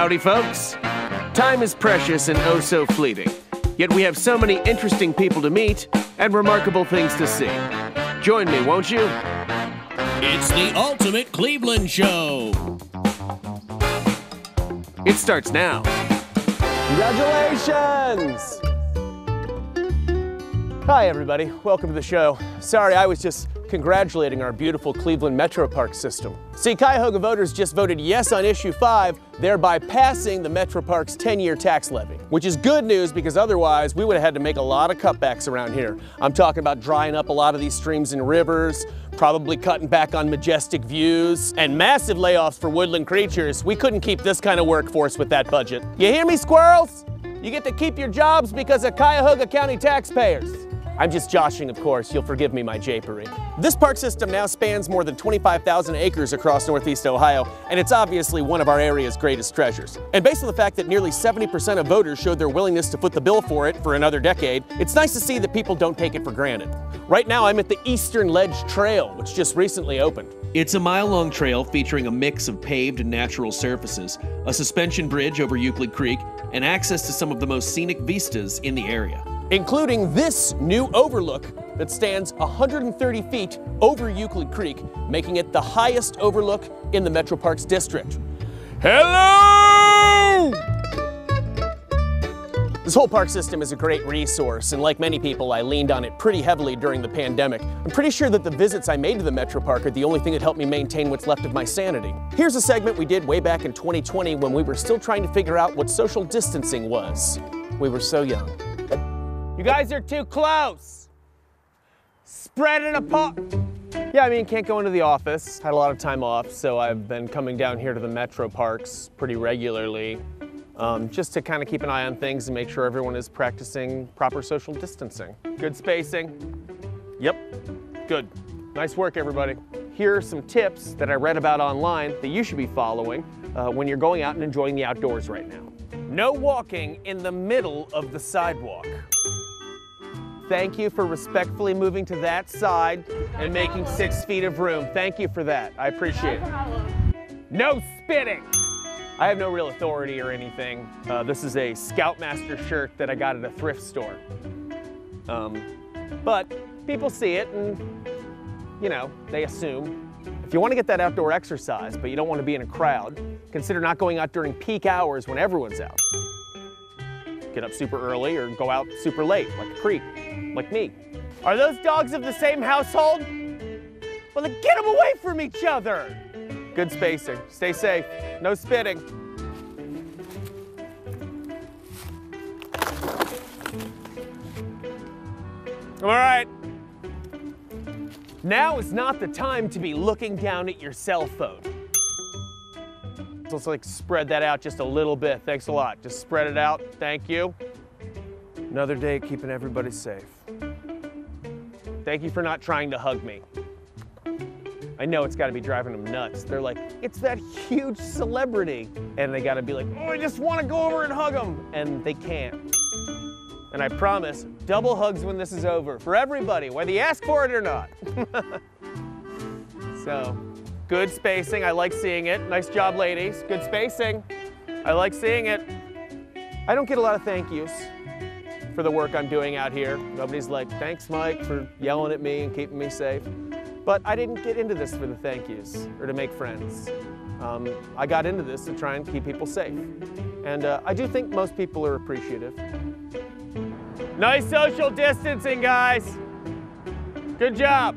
Howdy, folks. Time is precious and oh so fleeting. Yet we have so many interesting people to meet and remarkable things to see. Join me, won't you? It's the ultimate Cleveland show. It starts now. Congratulations! Hi, everybody. Welcome to the show. Sorry, I was just congratulating our beautiful Cleveland Metro Park system. See, Cuyahoga voters just voted yes on issue 5, thereby passing the Metro Park's 10-year tax levy, which is good news because otherwise we would have had to make a lot of cutbacks around here. I'm talking about drying up a lot of these streams and rivers, probably cutting back on majestic views, and massive layoffs for woodland creatures. We couldn't keep this kind of workforce with that budget. You hear me, squirrels? You get to keep your jobs because of Cuyahoga County taxpayers. I'm just joshing, of course. You'll forgive me my japery. This park system now spans more than 25,000 acres across Northeast Ohio, and it's obviously one of our area's greatest treasures. And based on the fact that nearly 70% of voters showed their willingness to foot the bill for it for another decade, it's nice to see that people don't take it for granted. Right now, I'm at the Eastern Ledge Trail, which just recently opened. It's a mile long trail featuring a mix of paved and natural surfaces, a suspension bridge over Euclid Creek, and access to some of the most scenic vistas in the area including this new overlook that stands 130 feet over Euclid Creek, making it the highest overlook in the Metro Parks district. Hello! This whole park system is a great resource, and like many people, I leaned on it pretty heavily during the pandemic. I'm pretty sure that the visits I made to the Metro Park are the only thing that helped me maintain what's left of my sanity. Here's a segment we did way back in 2020 when we were still trying to figure out what social distancing was. We were so young. You guys are too close. Spread it apart. Yeah, I mean, can't go into the office. Had a lot of time off, so I've been coming down here to the metro parks pretty regularly, um, just to kind of keep an eye on things and make sure everyone is practicing proper social distancing. Good spacing. Yep, good. Nice work, everybody. Here are some tips that I read about online that you should be following uh, when you're going out and enjoying the outdoors right now. No walking in the middle of the sidewalk. Thank you for respectfully moving to that side and making six feet of room. Thank you for that. I appreciate it. No spitting. I have no real authority or anything. Uh, this is a Scoutmaster shirt that I got at a thrift store. Um, but people see it and, you know, they assume. If you want to get that outdoor exercise, but you don't want to be in a crowd, consider not going out during peak hours when everyone's out. Get up super early or go out super late, like a creep like me. Are those dogs of the same household? Well, then get them away from each other. Good spacing. Stay safe. No spitting. All right. Now is not the time to be looking down at your cell phone. Let's like spread that out just a little bit. Thanks a lot. Just spread it out. Thank you. Another day keeping everybody safe. Thank you for not trying to hug me. I know it's gotta be driving them nuts. They're like, it's that huge celebrity. And they gotta be like, oh, I just wanna go over and hug them. And they can't. And I promise, double hugs when this is over for everybody, whether you ask for it or not. so, good spacing. I like seeing it. Nice job, ladies. Good spacing. I like seeing it. I don't get a lot of thank yous for the work I'm doing out here. Nobody's like, thanks, Mike, for yelling at me and keeping me safe. But I didn't get into this for the thank yous or to make friends. Um, I got into this to try and keep people safe. And uh, I do think most people are appreciative. Nice social distancing, guys. Good job.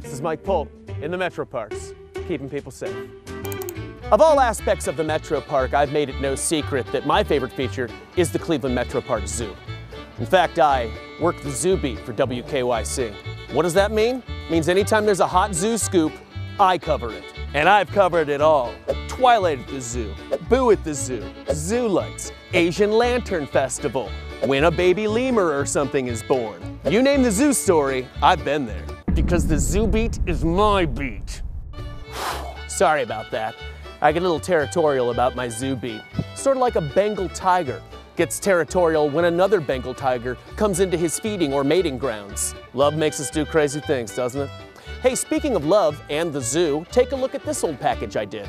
This is Mike Polk in the Metro Parks, keeping people safe. Of all aspects of the Metro Park, I've made it no secret that my favorite feature is the Cleveland Metro Park Zoo. In fact, I work the zoo beat for WKYC. What does that mean? It means anytime there's a hot zoo scoop, I cover it. And I've covered it all. Twilight at the zoo, Boo at the zoo, Zoo Lights, Asian Lantern Festival, when a baby lemur or something is born. You name the zoo story, I've been there. Because the zoo beat is my beat. Sorry about that. I get a little territorial about my zoo beat. Sort of like a Bengal tiger gets territorial when another Bengal tiger comes into his feeding or mating grounds. Love makes us do crazy things, doesn't it? Hey, speaking of love and the zoo, take a look at this old package I did.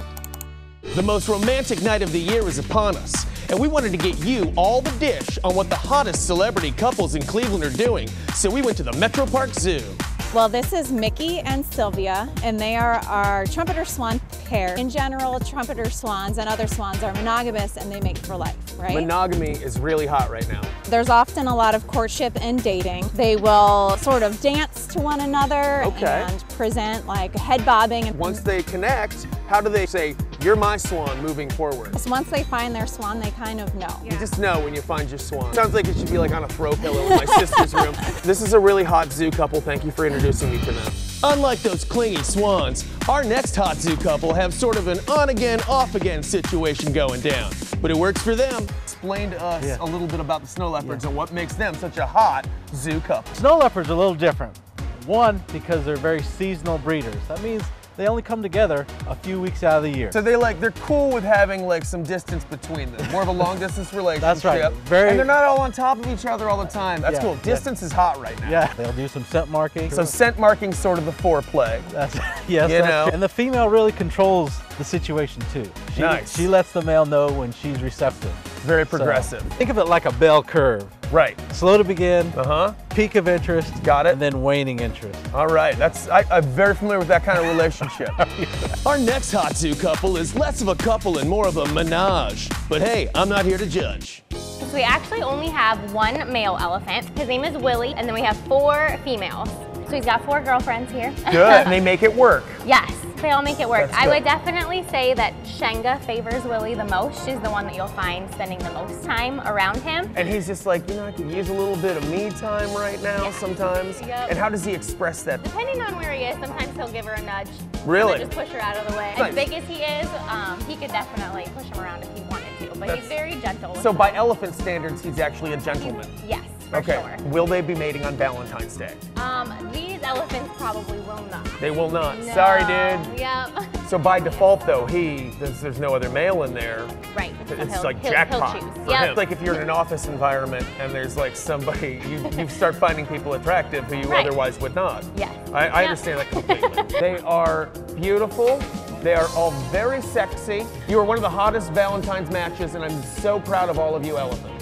The most romantic night of the year is upon us, and we wanted to get you all the dish on what the hottest celebrity couples in Cleveland are doing. So we went to the Metro Park Zoo. Well, this is Mickey and Sylvia, and they are our trumpeter swan pair. In general, trumpeter swans and other swans are monogamous and they mate for life, right? Monogamy is really hot right now. There's often a lot of courtship and dating. They will sort of dance to one another Okay. and present like head bobbing. And Once they connect, how do they say, you're my swan moving forward? So once they find their swan, they kind of know. You just know when you find your swan. Sounds like it should be like on a throw pillow in my sister's room. This is a really hot zoo couple. Thank you for introducing me to them. Unlike those clingy swans, our next hot zoo couple have sort of an on again, off again situation going down. But it works for them. Explain to us a little bit about the snow leopards and what makes them such a hot zoo couple. Snow leopards are a little different. One, because they're very seasonal breeders. That means they only come together a few weeks out of the year. So they like they're cool with having like some distance between them, more of a long distance relationship. That's right. Very- and they're not all on top of each other all the time. That's Yeah, cool. yeah. Distance is hot right now. yeah, they'll do some scent marking. So scent marking sort of the foreplay. That's, yes, You know. true. and the female really controls the situation too. She, Nice. she lets the male know when she's receptive. Very So, progressive. think of it like a bell curve. Right. Slow to begin, Uh-huh. peak of interest, Got it. and then waning interest. All right. That's I, I'm very familiar with that kind of relationship. Our next hot zoo couple is less of a couple and more of a menage. But hey, I'm not here to judge. So we actually only have one male elephant. His name is Willie, and then we have four females. So he's got four girlfriends here. Good. and they make it work. yes, they all make it work. I would definitely say that Shenga favors Willie the most. She's the one that you'll find spending the most time around him. And he's just like, you know, I could use a little bit of me time right now Yeah. sometimes. Yep. And how does he express that? Depending on where he is, sometimes he'll give her a nudge. Really? Just push her out of the way. Nice. As big as he is, um, he could definitely push him around if he wanted to. But That's- he's very gentle. So by elephant standards, he's actually a gentleman. Yes, Okay. sure. Will they be mating on Valentine's Day? Um, these elephants probably will not. They will not. Sorry, dude. Yep. So by default, though, he there's, there's no other male in there. Right. so It's like he'll- jackpot He'll for Yep. him. Like if you're in an office environment and there's like somebody, you, you start finding people attractive who you Right. otherwise would not. Yes. I, I Yeah. understand that completely. they are beautiful. They are all very sexy. You are one of the hottest Valentine's matches, and I'm so proud of all of you elephants.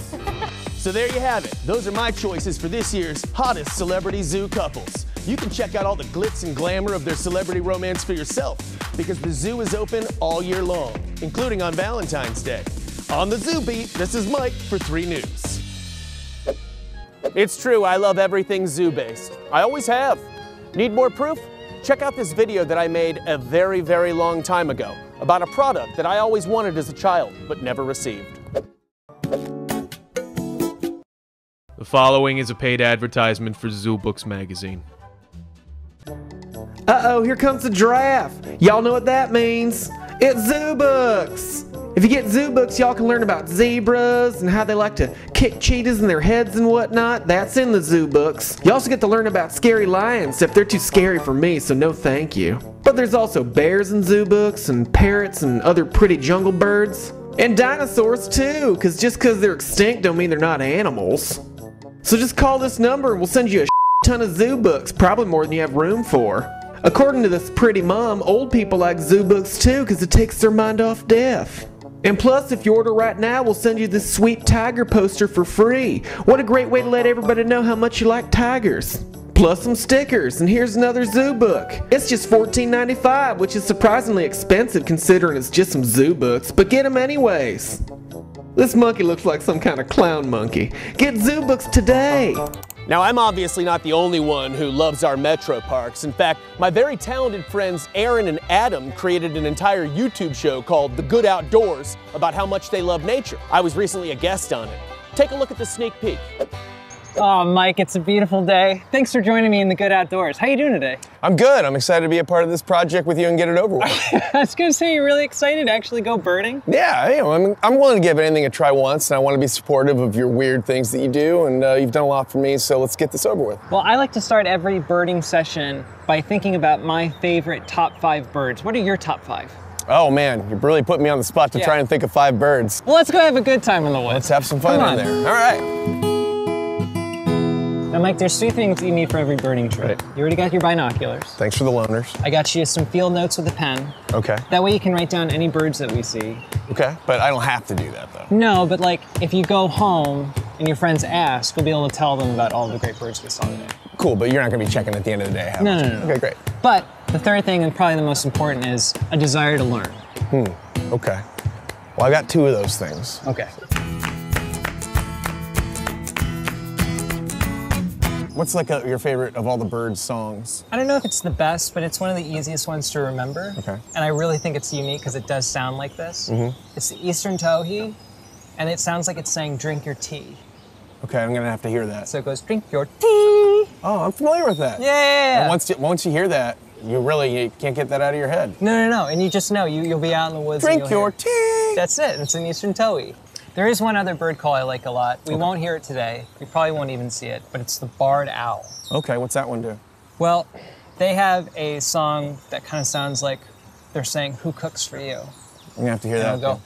So there you have it. Those are my choices for this year's hottest celebrity zoo couples. You can check out all the glitz and glamour of their celebrity romance for yourself because the zoo is open all year long, including on Valentine's Day. On the Zoo Beat, this is Mike for 3 News. It's true, I love everything zoo based. I always have. Need more proof? Check out this video that I made a very, very long time ago about a product that I always wanted as a child but never received. The following is a paid advertisement for Zoo Books magazine. Uh-oh, here comes the giraffe. Y'all know what that means. It's Zoo Books. If you get Zoo Books, y'all can learn about zebras and how they like to kick cheetahs in their heads and whatnot. That's in the Zoo Books. You also get to learn about scary lions, if they're too scary for me, so no thank you. But there's also bears in Zoo Books and parrots and other pretty jungle birds. And dinosaurs too, because just because they're extinct don't mean they're not animals. So just call this number and we'll send you a ton of zoo books, probably more than you have room for. According to this pretty mom, old people like zoo books too because it takes their mind off death. And plus, if you order right now, we'll send you this sweet tiger poster for free. What a great way to let everybody know how much you like tigers. Plus some stickers, and here's another zoo book. It's just $14.95, which is surprisingly expensive considering it's just some zoo books, but get them anyways. This monkey looks like some kind of clown monkey. Get zoo books today. Now, I'm obviously not the only one who loves our metro parks. In fact, my very talented friends Aaron and Adam created an entire YouTube show called The Good Outdoors about how much they love nature. I was recently a guest on it. Take a look at the sneak peek. Oh, Mike, it's a beautiful day. Thanks for joining me in the good outdoors. How are you doing today? I'm good. I'm excited to be a part of this project with you and get it over with. I was gonna say you're really excited to actually go birding. yeah, you know, I'm, I'm willing to give anything a try once, and I want to be supportive of your weird things that you do, and uh, you've done a lot for me, so let's get this over with. Well, I like to start every birding session by thinking about my favorite top five birds. What are your top five? Oh man, you're really putting me on the spot to Yeah. try and think of five birds. Well, let's go have a good time in the woods. Let's have some fun in on. there. All right. Now, Mike, there's three things you need for every birding trip. Right. You already got your binoculars. Thanks for the loaners. I got you some field notes with a pen. Okay. That way you can write down any birds that we see. Okay. But I don't have to do that though. No, but like if you go home and your friends ask, you'll be able to tell them about all the great birds we saw today. Cool, but you're not gonna be checking at the end of the day. how No, much- no, no, no. Okay, great. But the third thing, and probably the most important, is a desire to learn. Hmm, okay. Well, I got two of those things. Okay. What's like a, your favorite of all the Birds songs? I don't know if it's the best, but it's one of the easiest ones to remember. Okay. And I really think it's unique because it does sound like this. Mm-hmm. It's the Eastern Towhee, and it sounds like it's saying drink your tea. Okay, I'm gonna have to hear that. So it goes drink your tea. Oh, I'm familiar with that. Yeah. And once you, once you hear that, you really you can't get that out of your head. No, no, no. And you just know you you'll be out in the woods. and Drink your hear- tea. That's it. It's an Eastern Towhee. There is one other bird call I like a lot. We won't hear it today. We probably won't even see it, but it's the barred owl. Okay, what's that one do? Well, they have a song that kind of sounds like they're saying, "Who cooks for you?" I'm gonna have to hear And that. go.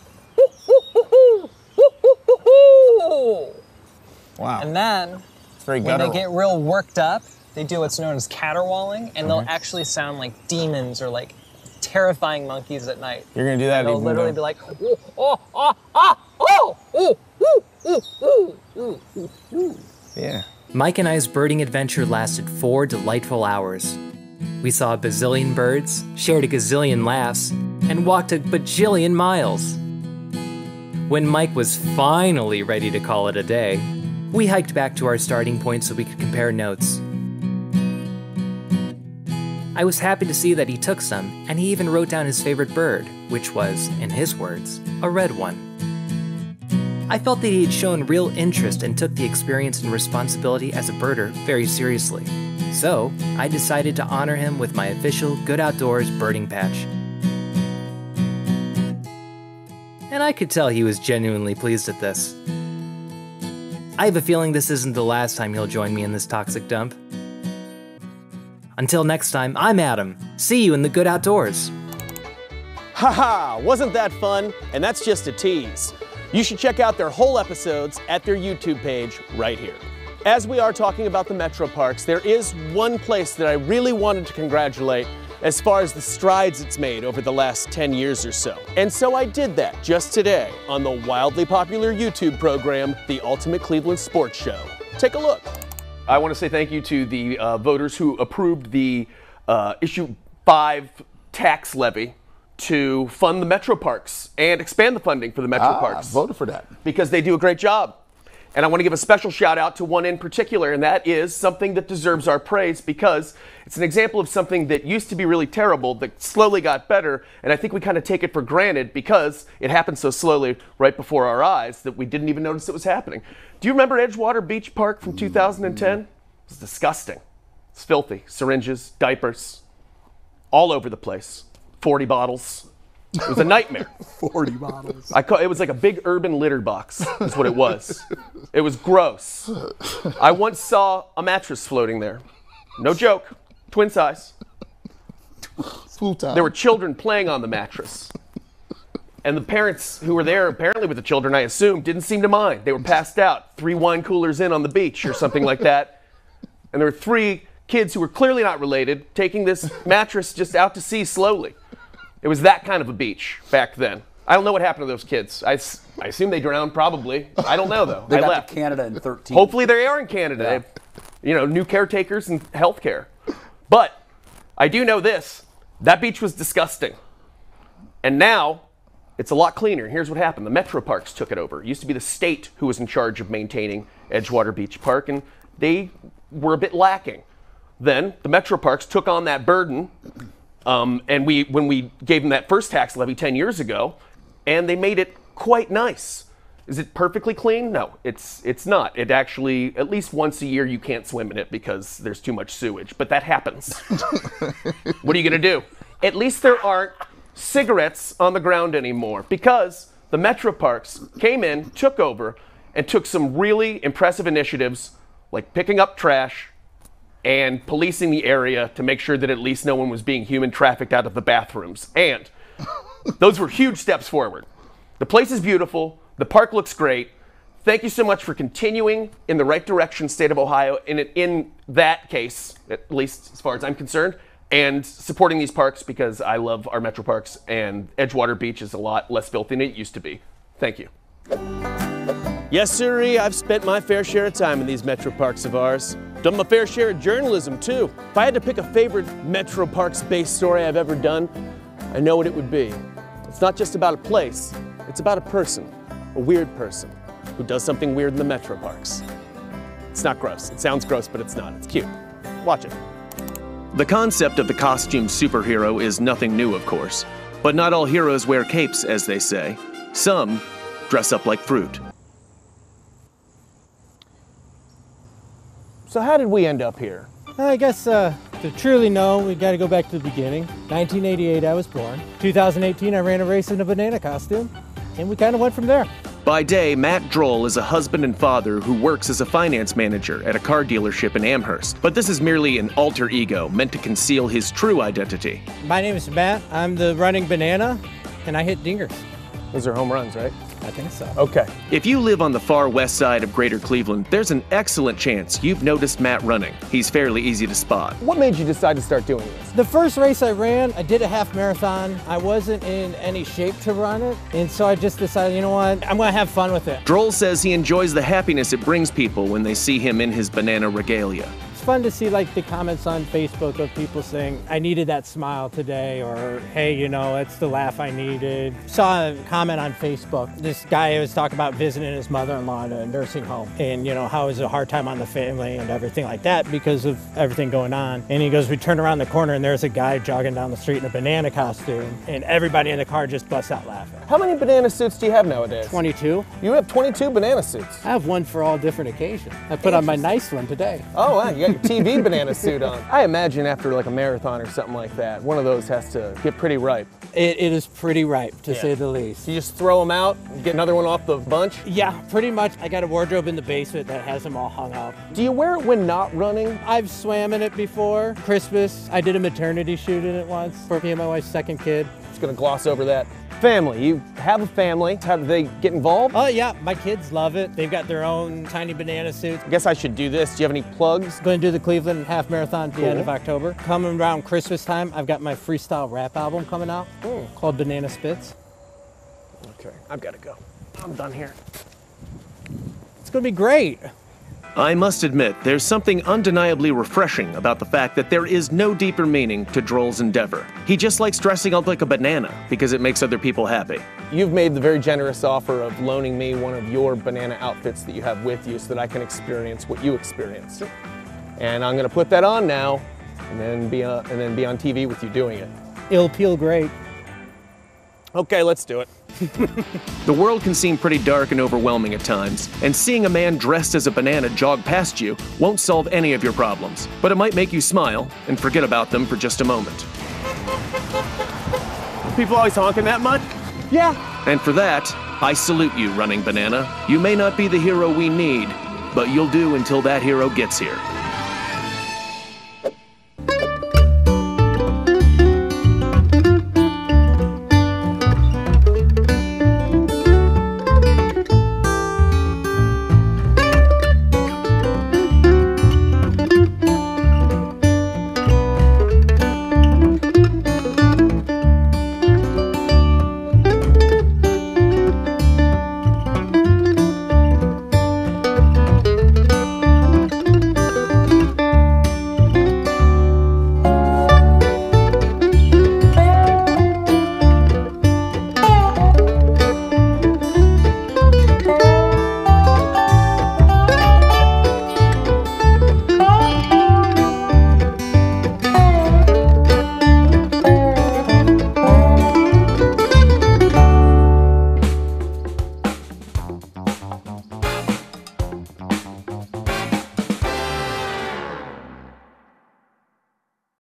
Wow. And then when they get real worked up, they do what's known as caterwauling, and they'll actually sound like demons or like terrifying monkeys at night. You're gonna do that. And They'll literally though- be like, oh, oh, oh, oh, Yeah. Mike and I's birding adventure lasted four delightful hours. We saw a bazillion birds, shared a gazillion laughs, and walked a bajillion miles. When Mike was finally ready to call it a day, we hiked back to our starting point so we could compare notes. I was happy to see that he took some, and he even wrote down his favorite bird, which was, in his words, a red one. I felt that he had shown real interest and took the experience and responsibility as a birder very seriously. So, I decided to honor him with my official Good Outdoors birding patch. And I could tell he was genuinely pleased at this. I have a feeling this isn't the last time he'll join me in this toxic dump. Until next time, I'm Adam. See you in the Good Outdoors. Haha, wasn't that fun? And that's just a tease. You should check out their whole episodes at their YouTube page right here. As we are talking about the Metro Parks, there is one place that I really wanted to congratulate as far as the strides it's made over the last 10 years or so. And so I did that just today on the wildly popular YouTube program, The Ultimate Cleveland Sports Show. Take a look. I want to say thank you to the uh, voters who approved the uh, issue five tax levy to fund the metro parks and expand the funding for the metro Ah, parks. voted for that. because they do a great job. And I want to give a special shout out to one in particular, and that is something that deserves our praise because it's an example of something that used to be really terrible that slowly got better. And I think we kind of take it for granted because it happened so slowly right before our eyes that we didn't even notice it was happening. Do you remember Edgewater Beach Park from 2010? It was disgusting. It's filthy. Syringes, diapers, all over the place. 40 bottles. It was a nightmare. 40 bottles. I call, it was like a big urban litter box, is what it was. it was gross. I once saw a mattress floating there. No joke. Twin size. Full time. There were children playing on the mattress. And the parents who were there, apparently with the children, I assume, didn't seem to mind. They were passed out, three wine coolers in on the beach or something like that. And there were three kids who were clearly not related taking this mattress just out to sea slowly. It was that kind of a beach back then. I don't know what happened to those kids. I, I assume they drowned, probably. I don't know, though. They I got left. to Canada in 13. Hopefully they are in Canada. Have, you know, new caretakers and healthcare. But I do know this: that beach was disgusting, and now it's a lot cleaner. Here's what happened: the Metro Parks took it over. It used to be the state who was in charge of maintaining Edgewater Beach Park, and they were a bit lacking. Then the Metro Parks took on that burden, um, and we when we gave them that first tax levy 10 years ago, and they made it quite nice. Is it perfectly clean? No, it's it's not. It actually at least once a year you can't swim in it because there's too much sewage, but that happens. what are you going to do? At least there aren't cigarettes on the ground anymore because the Metro Parks came in, took over, and took some really impressive initiatives like picking up trash and policing the area to make sure that at least no one was being human trafficked out of the bathrooms. And those were huge steps forward. The place is beautiful. The park looks great. thank you so much for continuing in the right direction, state of Ohio, in, in that case, at least as far as I'm concerned, and supporting these parks because I love our metro parks, and Edgewater Beach is a lot less filthy than it used to be. Thank you. Yes, sirree, I've spent my fair share of time in these metro parks of ours. Done my fair share of journalism, too. If I had to pick a favorite metro parks based story I've ever done, I know what it would be. It's not just about a place, it's about a person, a weird person, who does something weird in the metro parks. It's not gross. It sounds gross, but it's not. It's cute. Watch it. The concept of the costume superhero is nothing new, of course. But not all heroes wear capes, as they say. Some dress up like fruit. So, how did we end up here? I guess uh, to truly know, we got to go back to the beginning. 1988, I was born. 2018, I ran a race in a banana costume, and we kind of went from there. By day, Matt Droll is a husband and father who works as a finance manager at a car dealership in Amherst. But this is merely an alter ego meant to conceal his true identity. My name is Matt. I'm the running banana, and I hit dingers. Those are home runs, right? I think so. Okay. If you live on the far west side of Greater Cleveland, there's an excellent chance you've noticed Matt running. He's fairly easy to spot. What made you decide to start doing this? The first race I ran, I did a half marathon. I wasn't in any shape to run it, and so I just decided, you know what, I'm gonna have fun with it. Droll says he enjoys the happiness it brings people when they see him in his banana regalia. It's fun to see like the comments on Facebook of people saying, I needed that smile today, or hey, you know, it's the laugh I needed. Saw a comment on Facebook. This guy was talking about visiting his mother-in-law in a nursing home and, you know, how it was a hard time on the family and everything like that because of everything going on. And he goes, we turn around the corner and there's a guy jogging down the street in a banana costume and everybody in the car just busts out laughing. How many banana suits do you have nowadays? 22. You have 22 banana suits. I have one for all different occasions. I put on my nice one today. Oh, wow, you got TV banana suit on. I imagine after like a marathon or something like that, one of those has to get pretty ripe. It, it is pretty ripe, to Yeah. say the least. You just throw them out, get another one off the bunch. Yeah, pretty much. I got a wardrobe in the basement that has them all hung up. Do you wear it when not running? I've swam in it before. Christmas, I did a maternity shoot in it once for me and my wife's second kid. Just gonna gloss over that. Family, you have a family. How do they get involved? Oh yeah, my kids love it. They've got their own tiny banana suits. I guess I should do this. Do you have any plugs? Going to do the Cleveland Half Marathon at the end of October. Coming around Christmas time, I've got my freestyle rap album coming out hmm. called Banana Spits. Okay, I've got to go. I'm done here. It's gonna be great. I must admit, there's something undeniably refreshing about the fact that there is no deeper meaning to Droll's endeavor. He just likes dressing up like a banana because it makes other people happy. You've made the very generous offer of loaning me one of your banana outfits that you have with you so that I can experience what you experience. And I'm gonna put that on now and then be on, and then be on TV with you doing it. It'll peel great. Okay, let's do it. The world can seem pretty dark and overwhelming at times, and seeing a man dressed as a banana jog past you won't solve any of your problems, but it might make you smile and forget about them for just a moment. People always honking that much? Yeah. And for that, I salute you, Running Banana. You may not be the hero we need, but you'll do until that hero gets here.